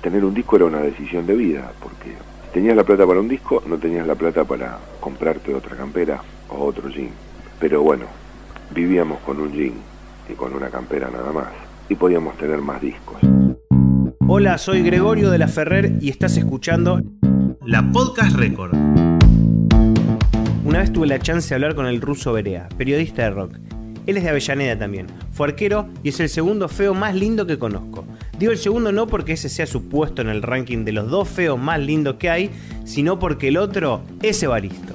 Tener un disco era una decisión de vida, porque tenías la plata para un disco, no tenías la plata para comprarte otra campera o otro jean. Pero bueno, vivíamos con un jean y con una campera nada más, y podíamos tener más discos. Hola, soy Gregorio de la Ferrer y estás escuchando la Podcast Record. Una vez tuve la chance de hablar con el ruso Berea, periodista de rock. Él es de Avellaneda también, fue arquero y es el segundo feo más lindo que conozco. Digo el segundo no porque ese sea su puesto en el ranking de los dos feos más lindos que hay, sino porque el otro es Evaristo.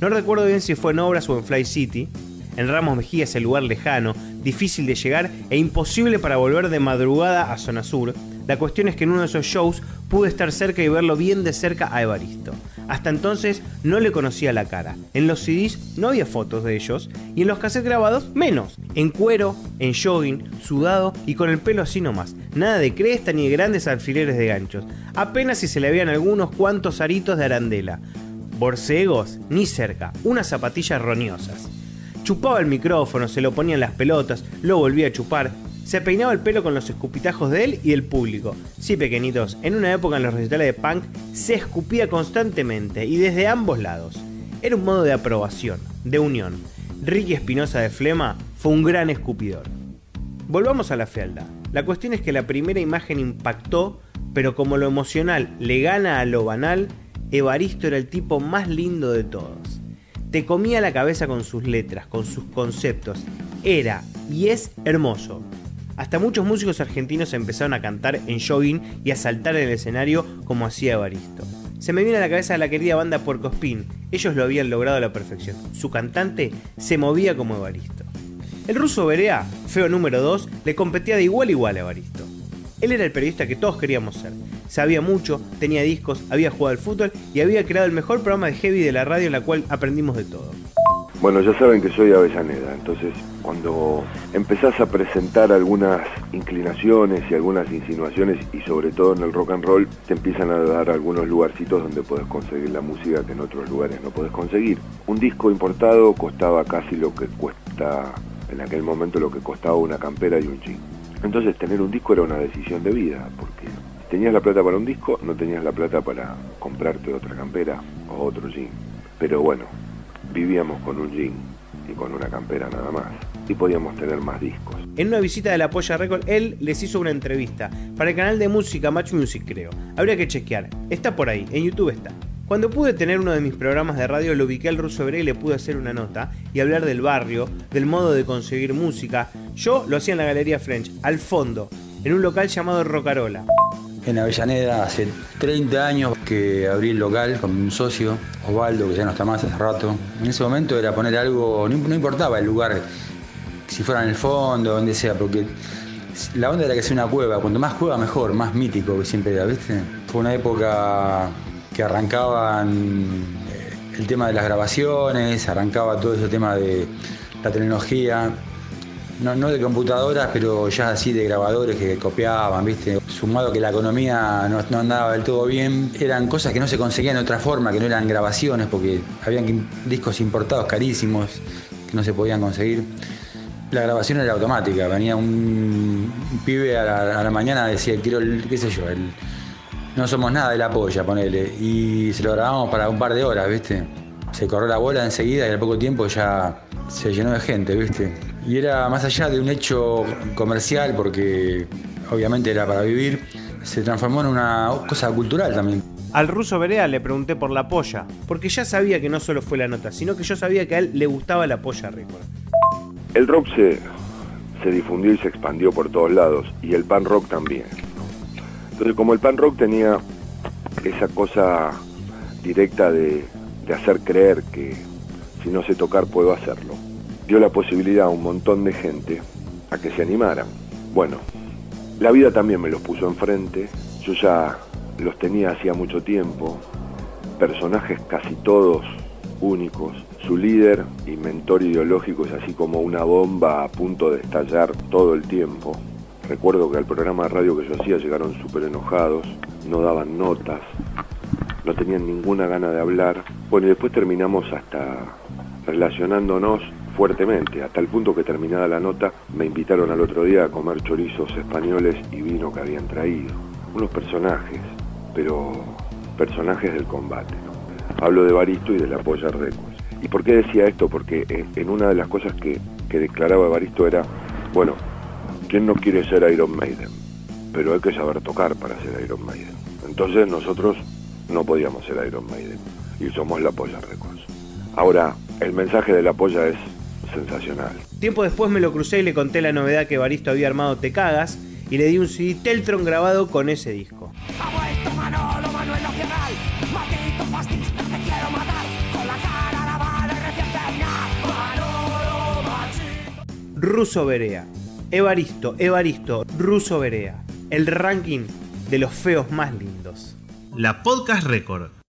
No recuerdo bien si fue en Obras o en Fly City. En Ramos Mejía es el lugar lejano, difícil de llegar e imposible para volver de madrugada a Zona Sur. La cuestión es que en uno de esos shows pude estar cerca y verlo bien de cerca a Evaristo. Hasta entonces no le conocía la cara. En los CDs no había fotos de ellos y en los cassettes grabados menos. En cuero, en jogging, sudado y con el pelo así nomás. Nada de cresta ni de grandes alfileres de ganchos. Apenas si se le habían algunos cuantos aritos de arandela. Borcegos, ni cerca. Unas zapatillas roñosas. Chupaba el micrófono, se lo ponía en las pelotas, lo volvía a chupar, se peinaba el pelo con los escupitajos de él y del público. Sí, pequeñitos, en una época en los recitales de punk se escupía constantemente y desde ambos lados. Era un modo de aprobación, de unión. Ricky Espinosa de Flema fue un gran escupidor. Volvamos a la fealdad. La cuestión es que la primera imagen impactó, pero como lo emocional le gana a lo banal, Evaristo era el tipo más lindo de todos. Te comía la cabeza con sus letras, con sus conceptos. Era y es hermoso. Hasta muchos músicos argentinos empezaron a cantar en jogging y a saltar en el escenario como hacía Evaristo. Se me viene a la cabeza la querida banda Spin. Ellos lo habían logrado a la perfección. Su cantante se movía como Evaristo. El ruso Berea, feo número 2, le competía de igual a igual a Evaristo. Él era el periodista que todos queríamos ser. Sabía mucho, tenía discos, había jugado al fútbol y había creado el mejor programa de heavy de la radio en la cual aprendimos de todo. Bueno, ya saben que soy Avellaneda, entonces cuando empezás a presentar algunas inclinaciones y algunas insinuaciones y sobre todo en el rock and roll te empiezan a dar algunos lugarcitos donde puedes conseguir la música que en otros lugares no puedes conseguir. Un disco importado costaba casi lo que cuesta en aquel momento lo que costaba una campera y un jean. Entonces tener un disco era una decisión de vida, porque tenías la plata para un disco, no tenías la plata para comprarte otra campera o otro jean. Pero bueno, vivíamos con un jean y con una campera nada más. Y podíamos tener más discos. En una visita de la Polla Record, él les hizo una entrevista para el canal de música Match Music, creo. Habría que chequear. Está por ahí, en YouTube está. Cuando pude tener uno de mis programas de radio, lo ubiqué al ruso Hebré y le pude hacer una nota y hablar del barrio, del modo de conseguir música. Yo lo hacía en la Galería French, al fondo, en un local llamado Rocarola en Avellaneda hace 30 años que abrí el local con un socio, Osvaldo, que ya no está más hace rato. En ese momento era poner algo, no, importaba el lugar, si fuera en el fondo, donde sea, porque la onda era que sea una cueva, cuanto más cueva mejor, más mítico que siempre era, ¿viste? Fue una época que arrancaban eh, el tema de las grabaciones, arrancaba todo ese tema de la tecnología, no, de computadoras, pero ya así de grabadores que copiaban, ¿viste? Sumado que la economía no, andaba del todo bien, eran cosas que no se conseguían de otra forma, que no eran grabaciones, porque habían discos importados carísimos que no se podían conseguir. La grabación era automática, venía un, pibe a la, mañana, decía, quiero, el, qué sé yo, el, no somos nada de la polla, ponele, y se lo grabamos para un par de horas, ¿viste? Se corrió la bola enseguida y al poco tiempo ya se llenó de gente, ¿viste? Y era más allá de un hecho comercial, porque obviamente era para vivir, se transformó en una cosa cultural también. Al ruso Berea le pregunté por la polla, porque ya sabía que no solo fue la nota, sino que yo sabía que a él le gustaba la polla récord. El rock se, se difundió y se expandió por todos lados, y el pan rock también. Entonces, como el pan rock tenía esa cosa directa de, hacer creer que si no sé tocar puedo hacerlo, dio la posibilidad a un montón de gente a que se animaran. Bueno, la vida también me los puso enfrente, yo ya los tenía hacía mucho tiempo, personajes casi todos únicos. Su líder y mentor ideológico es así como una bomba a punto de estallar todo el tiempo. Recuerdo que al programa de radio que yo hacía llegaron súper enojados, no daban notas, no tenían ninguna gana de hablar. Bueno, y después terminamos hasta relacionándonos fuertemente, hasta el punto que terminada la nota me invitaron al otro día a comer chorizos españoles y vino que habían traído. unos personajes, pero personajes del combate. Hablo de Baristo y de la Polla Records. ¿Y por qué decía esto? Porque en una de las cosas que, que declaraba Baristo era, bueno, ¿quién no quiere ser Iron Maiden? Pero hay que saber tocar para ser Iron Maiden. Entonces nosotros no podíamos ser Iron Maiden y somos la Polla Records. Ahora, el mensaje de la Polla es sensacional. Tiempo después me lo crucé y le conté la novedad que Baristo había armado Te Cagas y le di un CD Teltron grabado con ese disco. Ruso Berea. Evaristo, Evaristo, Ruso Berea. El ranking de los feos más lindos. La Podcast Record.